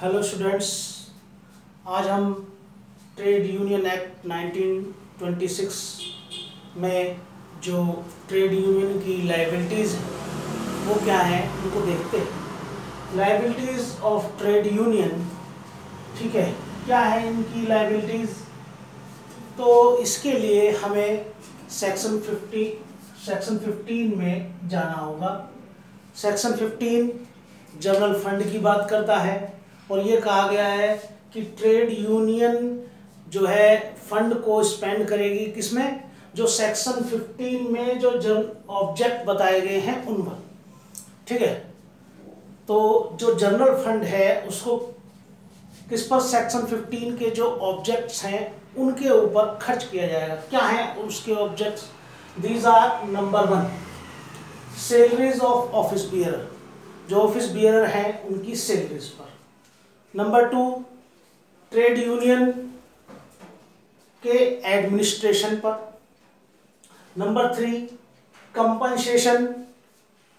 Hello students आज हम trade union act 1926 में जो ट्रेड यूनियन की लाइबिलिटीज़ हैं, वो क्या हैं, उनको देखते हैं। लाइबिलिटीज़ ऑफ़ ट्रेड यूनियन ठीक है, क्या है इनकी लाइबिलिटीज़ तो इसके लिए हमें सेक्शन 50 सेक्शन 15 में जाना होगा। सेक्शन 15 जनरल फंड की बात करता है। और ये कहा गया है कि ट्रेड यूनियन जो है फंड को स्पेंड करेगी किसमें? जो सेक्शन 15 में जो जन ऑब्जेक्ट बताए गए हैं उन पर। ठीक है? तो जो जनरल फंड है उसको किस पर? सेक्शन 15 के जो ऑब्जेक्ट्स हैं उनके ऊपर खर्च किया जाएगा। क्या है उसके objects? These are number one salaries of office bearer जो ऑफ़िस बियर हैं उनकी सैलरीज पर। नंबर टू, ट्रेड यूनियन के एडमिनिस्ट्रेशन पर। Number three, compensation.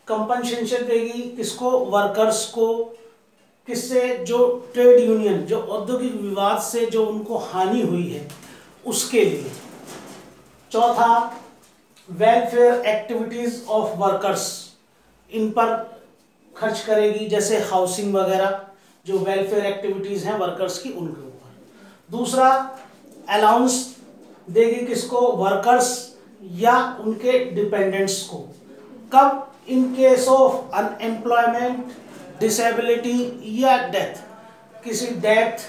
कंपनसेशन देगी किसको? वर्कर्स को। किससे? जो ट्रेड यूनियन, जो औद्योगिक विवाद से जो उनको हानि हुई है, उसके लिए। चौथा वेलफेयर एक्टिविटीज़ ऑफ़ वर्कर्स इन पर खर्च करेगी, जैसे हाउसिंग वगैरह। जो वेलफेयर एक्टिविटीज़ हैं वर्कर्स की, उनके ऊपर। दूसरा अलाउंस देगी किसको? वर्कर्स या उनके डिपेंडेंट्स को। कब? In case of unemployment disability या डेथ किसी डेथ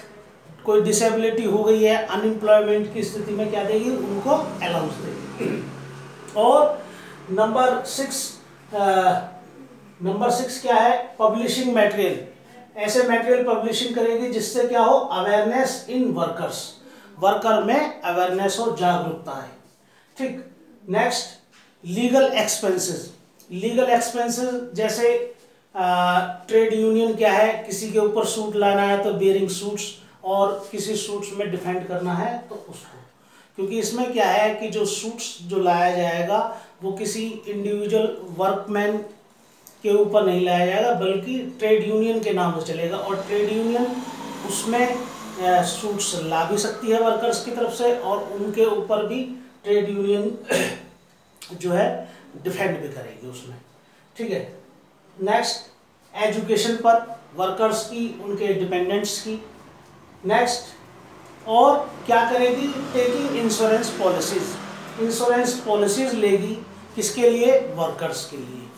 कोई डिसेबिलिटी हो गई है अनएम्प्लॉयमेंट की स्थिति में क्या देगी? उनको अलाउंस देगी। और नंबर सिक्स नंबर सिक्स क्या है? पब्लिशिंग मटेरियल ऐसे मटेरियल पब्लिशिंग करेगी जिससे क्या हो? अवेयरनेस इन वर्कर्स वर्कर में अवेयरनेस हो जागरूकता है। ठीक। Next legal expenses legal expenses जैसे ट्रेड यूनियन क्या है? किसी के ऊपर सूट लाना है तो बियरिंग सूट्स और किसी सूट्स में डिफेंड करना है तो उसको। क्योंकि इसमें क्या है कि जो सूट्स जो लाया जाएगा, वो किसी इंडिविजुअल वर्कमैन के ऊपर नहीं लाया जाएगा, बल्कि ट्रेड यूनियन के नाम से चलेगा। और ट्रेड यूनियन उसमें सूट्स ला भी सकती है वर्कर्स की तरफ़ से, और उनके ऊपर भी ट्रेड यूनियन जो है डिफेंड भी करेगी उसमें। ठीक है? नेक्स्ट एजुकेशन पर वर्कर्स की, उनके डिपेंडेंट्स की। नेक्स्ट और क्या करेगी? Taking insurance policies insurance policies लेगी किसके लिए? वर्कर्स के लिए।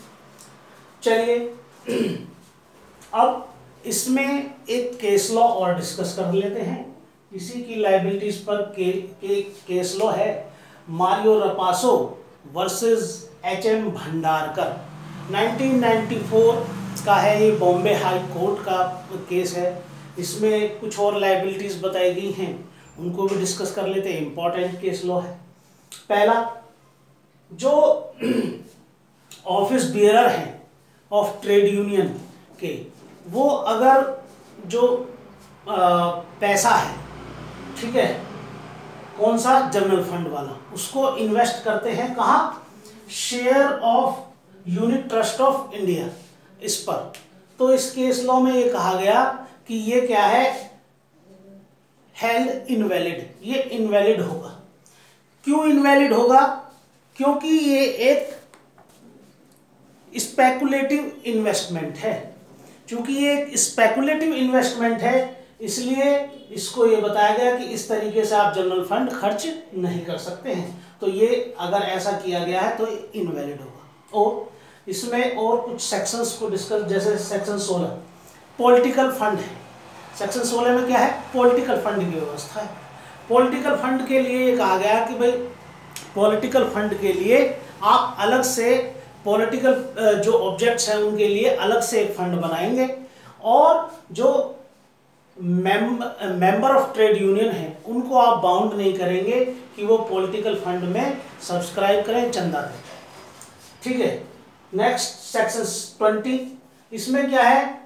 चलिए। अब इसमें एक केस लॉ और डिस्कस कर लेते हैं। इसी की लाइबिलिटीज पर के, के केस लॉ है Mario Raposo versus H M Bhandarkar 1994 का है ये बॉम्बे हाई कोर्ट का केस है। इसमें कुछ और लाइबिलिटीज बताई गई हैं। उनको भी डिस्कस कर लेते हैं। इंपॉर्टेंट केस लॉ है। पहला जो ऑफ़िस बियरर हैं ऑफ़ ट्रेड यूनियन के वो अगर जो आ, पैसा है ठीक है कौन सा जनरल फंड वाला उसको इन्वेस्ट करते हैं कहाँ? Share of Unit Trust of India इस पर। तो इस केस लॉ में ये कहा गया कि ये क्या है? हेल्ड इनवैलिड ये इनवैलिड होगा। क्यों इनवैलिड होगा? क्योंकि ये एक स्पेकुलेटिव इन्वेस्टमेंट है। क्योंकि ये एक स्पेकुलेटिव इन्वेस्टमेंट है, इसलिए इसको ये बताया गया कि इस तरीके से आप जनरल फंड खर्च नहीं कर सकते हैं। तो ये अगर ऐसा किया गया है तो इनवैलिड होगा। और इसमें और कुछ सेक्शंस को डिस्कस जैसे सेक्शन 16 पॉलिटिकल फंड है। सेक्शन 16 में क्या है? पॉलिटिकल फंड की व्यवस्था है। पॉलिटिकल फंड के लिए कहा गया कि भाई पॉलिटिकल फंड के लिए आप अलग से पॉलिटिकल जो ऑब्जेक्ट्स हैं उनके लिए अलग से एक फंड बनाएँगे। और जो मेंबर ऑफ़ ट्रेड यूनियन है, उनको आप बाउंड नहीं करेंगे कि वो पॉलिटिकल फंड में सब्सक्राइब करें, चंदा दें। ठीक है? नेक्स्ट सेक्शन ट्वेंटी इसमें क्या है?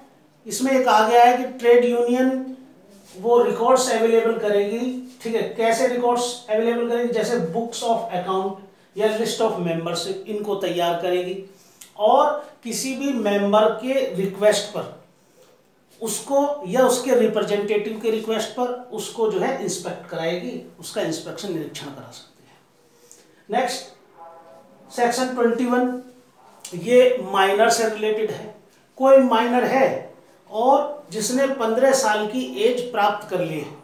इसमें एक आ गया है कि ट्रेड यूनियन वो रिकॉर्ड्स अवेलेबल करेगी। ठीक है? कैसे रिकॉर्ड्स अवेलेबल करेगी? जैसे बुक्स ऑफ़ अकाउंट या लिस्ट ऑफ़ मेंबरशिप इनको तैयार करेगी। और किसी भी मेंबर के रिक्वेस्ट पर, उसको या उसके रिप्रेजेंटेटिव के रिक्वेस्ट पर उसको जो है इंस्पेक्ट कराएगी, उसका इंस्पेक्शन निरीक्षण करा सकती है। नेक्स्ट सेक्शन ट्वेंटी वन ये माइनर से रिलेटेड है। कोई माइनर है और जिसने पंद्रह साल की एज प्राप्त कर ली है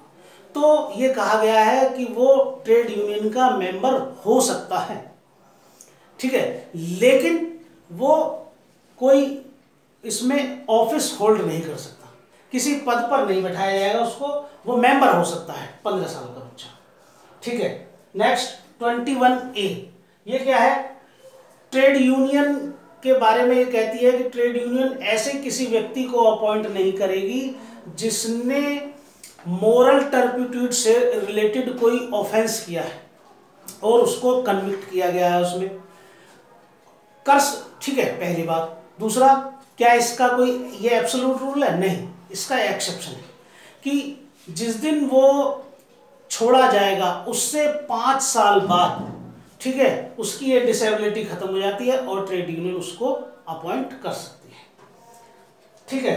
तो ये कहा गया है कि वो ट्रेड यूनियन का मेंबर हो सकता है। ठीक है? लेकिन वो कोई इसमें ऑफ़िस होल्ड नहीं कर सकता। किसी पद पर नहीं बैठाया जाएगा उसको, वो मेंबर हो सकता है पंद्रह साल का बच्चा। ठीक है? नेक्स्ट ट्वेंटी वन ए ये क्या है? ट्रेड यूनियन के बारे में ये कहती है कि ट्रेड यूनियन ऐसे किसी व्यक्ति को अपॉइंट नहीं करेगी जिसने मोरल टर्पिट्यूड से रिलेटेड कोई ऑफेंस किया है, और उसको कन्विक्ट किया गया है उसमें। कर ठीक है, पहली बात। दूसरा, क्या इसका कोई, ये एब्सोल्यूट रूल है? नहीं, इसका एक्सेप्शन है कि जिस दिन वो छोड़ा जाएगा, उससे पाँच साल बाद, ठीक है, उसकी ये डिसेबिलिटी खत्म हो जाती है और ट्रेड यूनियन उसको अपॉइंट कर सकती है। ठीक है।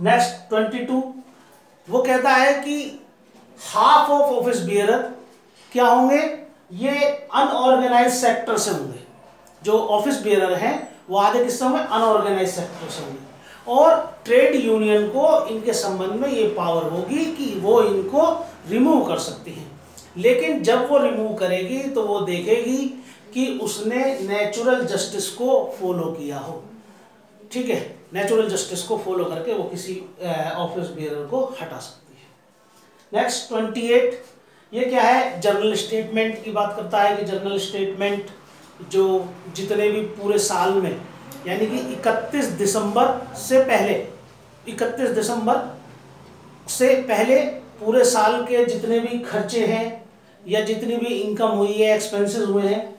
नेक्स्ट ट्वेंटी टू वो कहता है कि हाफ़ ऑफ़ ऑफ़िस बियरर क्या होंगे? ये अनऑर्गेनाइज सेक्टर से होंगे। जो ऑफ़िस बियरर हैं, वो आधे किस्से होंगे अनऑर्गेनाइज सेक्टर से होंगे। और ट्रेड यूनियन को इनके संबंध में ये पावर होगी कि वो इनको रिमूव कर सकती हैं। लेकिन जब वो रिमूव करेगी तो वो देखेगी कि उसने नेचुरल जस्टिस को फॉलो किया हो। ठीक है? नेचुरल जस्टिस को फॉलो करके वो किसी ऑफ़िस बियरर को हटा सकती है। नेक्स्ट ट्वेंटी एट ये क्या है? जर्नल स्टेटमेंट की बात करता है कि जर्नल स्टेटमेंट जो जितने भी पूरे साल में, यानी कि 31 दिसंबर से पहले 31 दिसंबर से पहले पूरे साल के जितने भी खर्चे हैं या जितनी भी इनकम हुई है एक्सपेंसेस हुए हैं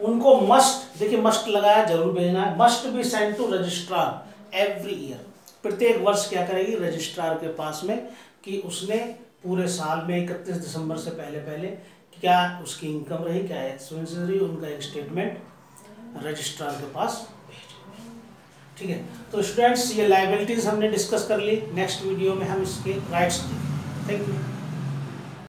उनको मस्ट देखिए मस्ट लगाया, ज़रूर भेजना है। Must be send to registrar every year प्रत्येक वर्ष क्या करेगी? रजिस्ट्रार के पास में कि उसने पूरे साल में इकतीस दिसंबर से पहले पहले क्या उसकी इनकम रही, क्या एक्सपेंसेस रही, उनका एक स्टेटमेंट रजिस्ट्रार के पास ठीक है? तो स्टूडेंट्स ये लाइबिलिटीज हमने डिस्कस कर ली। नेक्स्ट वीडियो में हम इसके राइट्स देखें थैंक यू